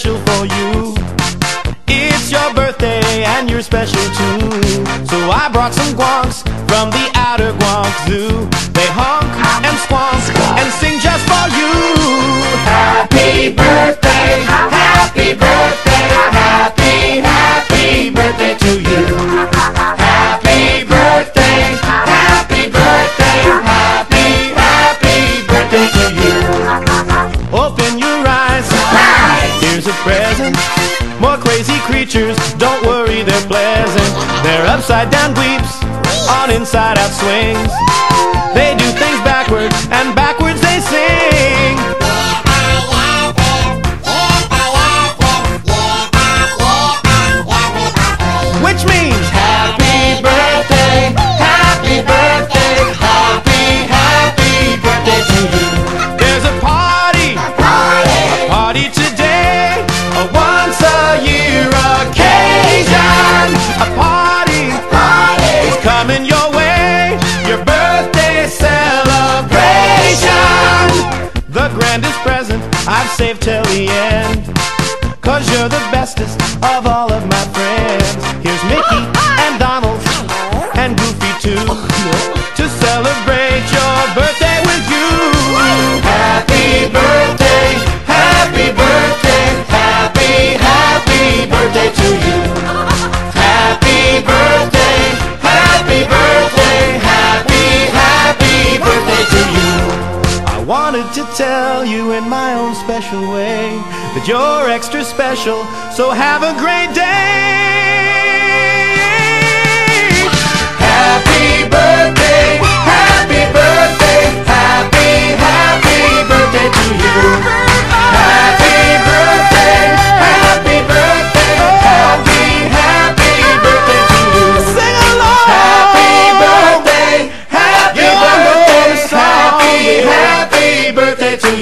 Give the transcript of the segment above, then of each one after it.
special for you. It's your birthday and you're special too. So I brought some guanks from the outer Guank Zoo. They honk and squonk More crazy creatures, don't worry, they're pleasant. They're upside down dweeps on inside out swings. I've saved till the end. Cause you're the bestest of all of my friends. Here's Mickey oh, oh. and Donald and Goofy wanted to tell you in my own special way that you're extra special, so have a great day.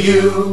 you.